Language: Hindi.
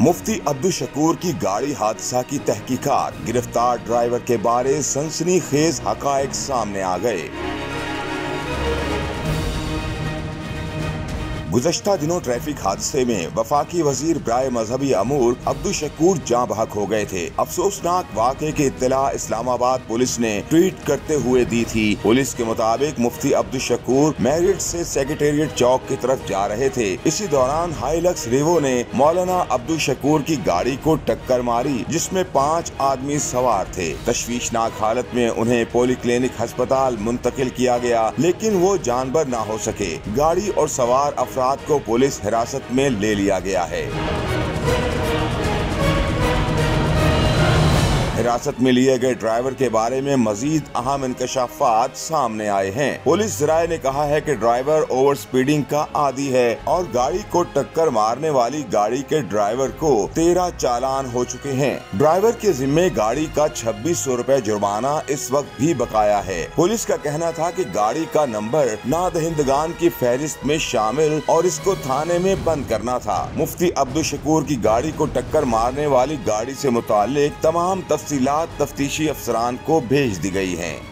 मुफ्ती अब्दुल शकूर की गाड़ी हादसा की तहकीकात। गिरफ़्तार ड्राइवर के बारे सनसनी खेज हकायक सामने आ गए। गुजश्ता दिनों ट्रैफ़िक हादसे में वफाकी वज़ीर ब्राय मजहबी अमूर अब्दुल शकूर जहाँ बहक हो गए थे। अफसोसनाक वाक़े की इतला इस्लामाबाद पुलिस ने ट्वीट करते हुए दी थी। पुलिस के मुताबिक मुफ्ती अब्दुल शकूर मैरिट से सेक्रेटेरिएट चौक की तरफ़ जा रहे थे। इसी दौरान हाईलक्स रेवो ने मौलाना अब्दुल शकूर की गाड़ी को टक्कर मारी, जिसमें पाँच आदमी सवार थे। तश्वीशनाक हालत में उन्हें पोली क्लिनिक अस्पताल मुंतकिल किया गया, लेकिन वो जानवर न हो सके। गाड़ी और सवार अफरा अफराद को पुलिस हिरासत में ले लिया गया है। हिरासत में लिए गए ड्राइवर के बारे में मजीद अहम इंकशाफात सामने आए हैं। पुलिस जराये ने कहा है कि ड्राइवर ओवर स्पीडिंग का आदि है और गाड़ी को टक्कर मारने वाली गाड़ी के ड्राइवर को तेरह चालान हो चुके हैं। ड्राइवर के जिम्मे गाड़ी का छब्बीस सौ रूपए जुर्माना इस वक्त भी बकाया है। पुलिस का कहना था कि गाड़ी का नंबर नादहिंदगान की फहरिस्त में शामिल और इसको थाने में बंद करना था। मुफ्ती अब्दुल शकूर की गाड़ी को टक्कर मारने वाली गाड़ी से मुतालिक तमाम तफ्तीशी अफसरान को भेज दी गई हैं।